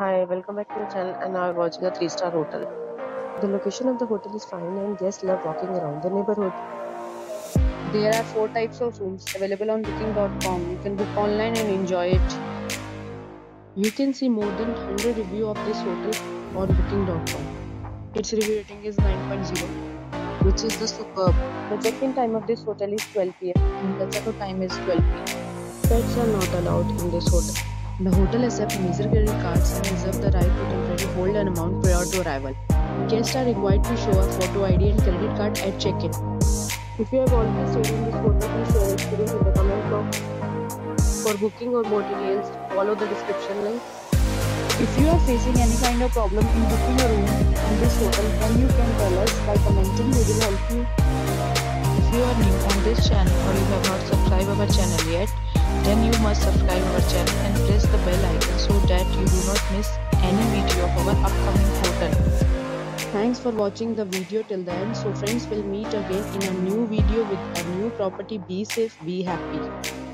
Hi, welcome back to the channel and now we're watching a 3-star hotel. The location of the hotel is fine and guests love walking around the neighborhood. There are four types of rooms available on booking.com. You can book online and enjoy it. You can see more than 100 reviews of this hotel on booking.com. Its review rating is 9.0, which is the superb. The check-in time of this hotel is 12 pm And the check-out time is 12 pm. Pets are not allowed in this hotel. The hotel accepts major credit cards and reserves the right to temporarily hold an amount prior to arrival. Guests are required to show a photo ID and credit card at check-in. If you have already stayed in this hotel, please share experience in the comment box. For booking or more details, follow the description link. If you are facing any kind of problem in booking a room in this hotel, then you can tell us by commenting. We will help you. If you are new on this channel then you must subscribe our channel and press the bell icon so that you do not miss any video of our upcoming hotel. Thanks for watching the video till the end. So friends will meet again in a new video with a new property. Be safe, be happy.